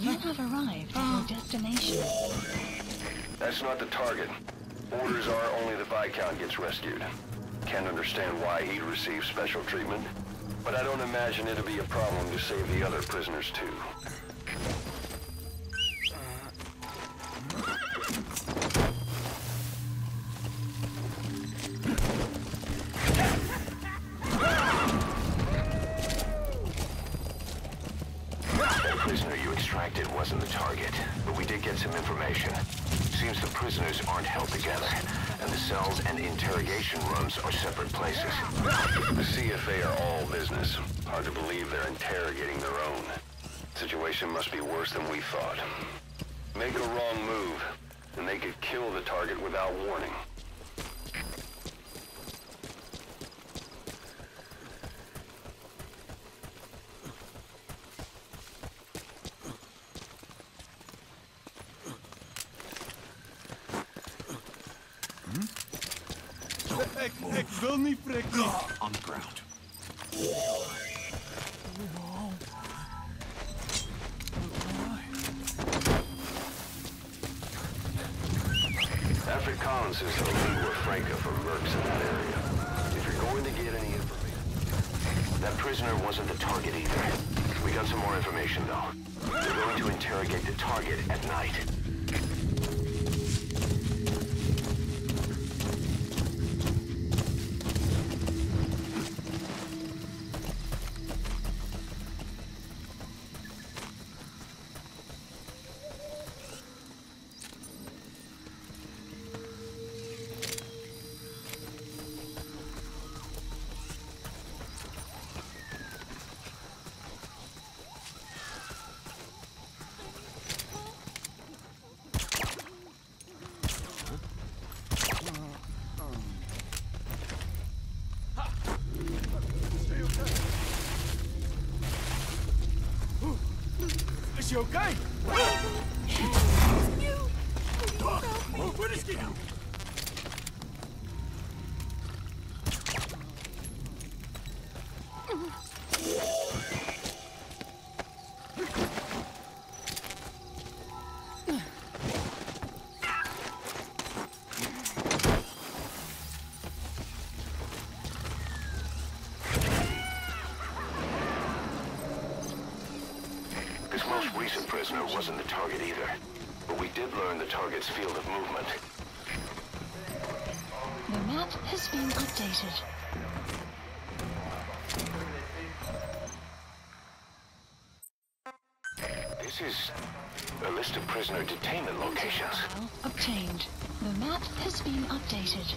You have arrived at your destination. That's not the target. Orders are only the Viscount gets rescued. Can't understand why he'd receive special treatment, but I don't imagine it'll be a problem to save the other prisoners too. Wasn't the target, but we did get some information. Seems the prisoners aren't held together, and the cells and interrogation rooms are separate places. The CFA are all business. Hard to believe they're interrogating their own. Situation must be worse than we thought. Make a wrong move, and they could kill the target without warning. Ik, ik wil niet prikken. On the ground. Afrikaans is the lingua franca for mercs in that area. If you're going to get any information... That prisoner wasn't the target either. We got some more information, though. They're going to interrogate the target at night. Is je oké? Wat is most recent prisoner wasn't the target either. But we did learn the target's field of movement. The map has been updated. This is a list of prisoner detainment locations. Obtained. The map has been updated.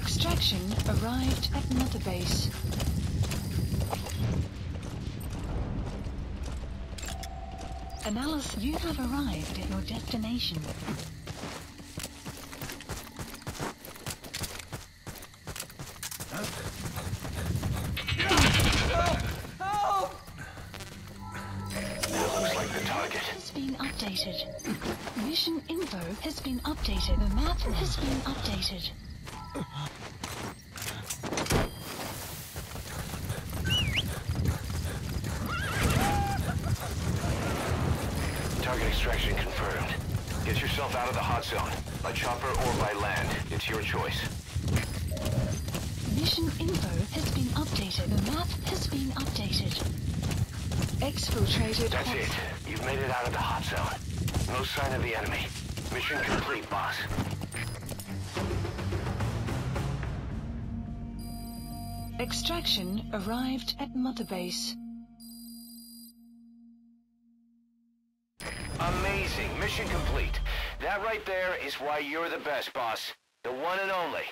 Extraction arrived at another base. Analysis, you have arrived at your destination. updated. Mission info has been updated. The map has been updated. Target extraction confirmed. Get yourself out of the hot zone. By chopper or by land. It's your choice. Mission info has been updated. The map has been updated. Exfiltrated. That's it. You've made it out of the hot zone. No sign of the enemy. Mission complete, boss. Extraction arrived at Mother Base. Amazing. Mission complete. That right there is why you're the best, boss. The one and only.